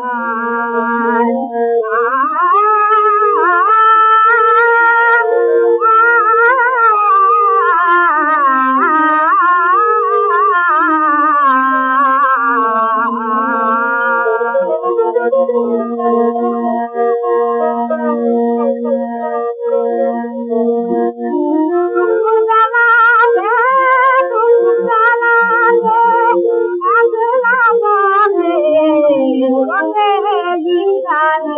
Ah.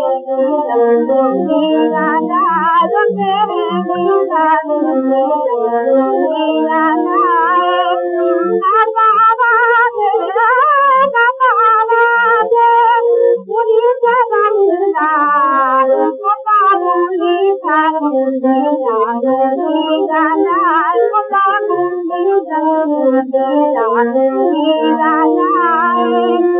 हीरा न बाब पुलियूं गारोक दया हीरा पुॼो दरान हीरा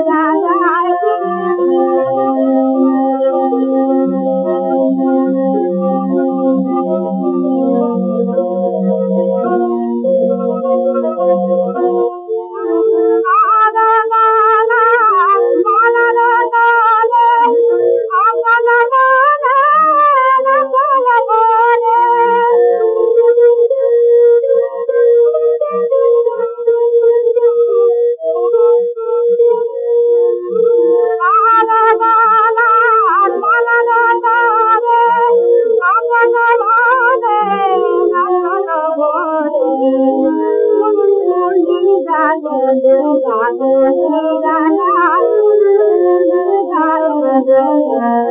Thank you.